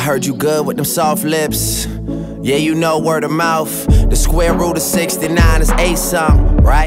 I heard you good with them soft lips. Yeah, you know word of mouth. The square root of 69 is 8 something. right?